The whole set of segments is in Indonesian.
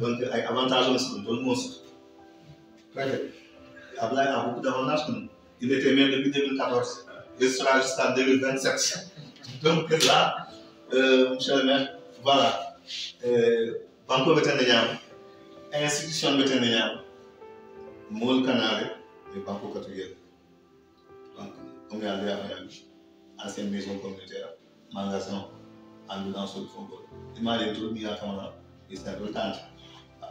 donc ay avantage am si ñun loolu moo si a beaucoup d'avantages il était maire depuis 2014 il sera jusqu'en 2027 donc là euh, monsieur le maire voilà. Banque bi tënk institution bi tënk ñaar mool kanaare mais banque katu donc comme yàlla day am ancienne maison communautaire magasin ambulance au fond. Il m'a dit tout, il a comme là, il s'est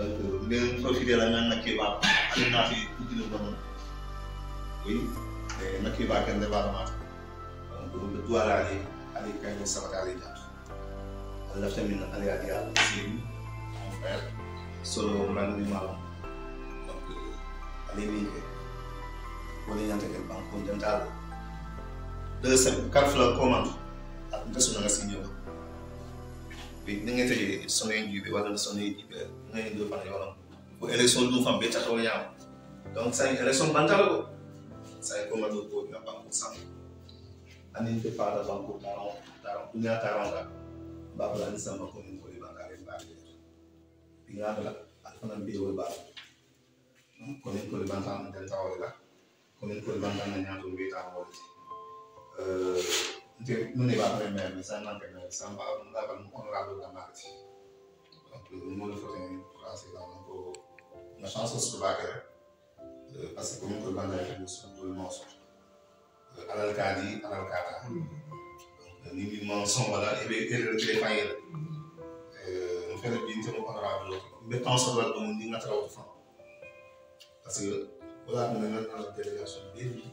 donc bu dee profité la naan Nakiba am naa fi tuuti la woon oui mais Nakiba kenn département donc le doigt laale allez kañ la sabata allez jàpp wala tamit allez adiya Seydou mon frère solo man mi maam donc allez liggéey wala ñaata kenn banque continentale deux sept quatre fois commande ak ndesu na nga si ñëw. Ko ɓe ningete sonoye juuɓe walla sonoye jiɓe ngayi do fana yolam ko élection ɗum fam ɓe tato ñama donc sa élection bantala ko sai kuma do ko na banko sam anin te fara banko taron taron kunya taron ga babla ni sama ko min ko li bankare ba bi nga bala alfana bi wol ba ko min ko li bankare den tawol la ko min ko li bankare na nyato bi ta wol euh Dieu meneva primaire, mais ça manque de ça va on va on va le mardi. Donc le monde faut une place dans mon ma chance se va que parce que comme que bande avec nous tout le monde alal kadi alal kata. Donc ni mon son voilà et le téléphone euh on fait le bien on va le mais tant ça va donc ni notre enfant. Parce que voilà on a notre délégation bénie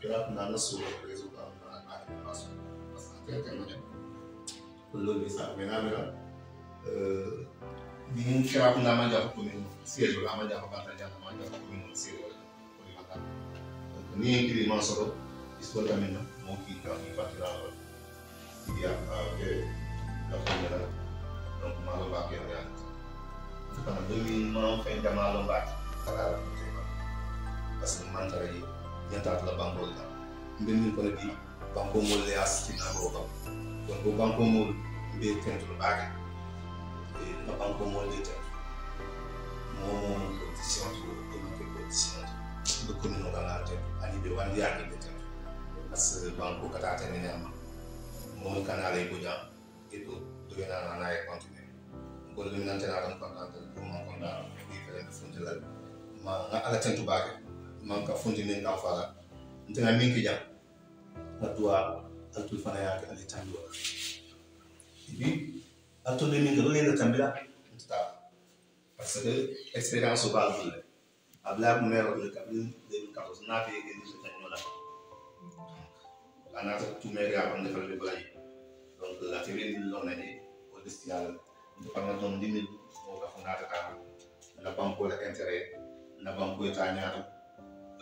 kira na réseau ba na na parce que téléphone ko lo bi sa mais na ni kira kunda ma jafa commune siège la ma jafa banta jana ma jafa commune siège la ko ni mata ni en kili ma soro isto tamit na mo ki ka ni fatira il y a que la première donc ma lo ba ke ya. Kana demi ma fe jama lo ba kala la parce que man tara yi nyanta la banko la mbin ko bi banko mo le as ci na ko donc banko mo be tento ba ke na banko molde ten mo condition to kono ke condition to ɓe commune oga ngal ten ani ɓe wandiyaki ɓe ten par ce que banko kata ten ene ama momo kanala e boƴa e ɗo dogenanana e continuer gol ɗum nantena tan contante ɗumma konda ɗi feɗen ɓe fundilal ma ga ala manka fundinin kam fala ntena min ki jam ga duwa altul fana yake ali tandola bi altunde min ko yenda tambila ta parce que expérience o bal bulle abla ko mero le kabin 2014 na be e ni tan yola ana ta tu mero ya ko defal be balaye donc la télé ni lo na ni o de panga don dimi o ka fona ta ka la la intérêt na ta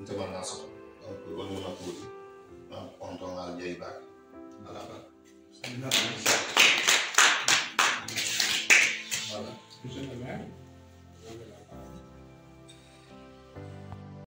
ntema na soto donc woni mo nakkoti ma konto ngal ala ba.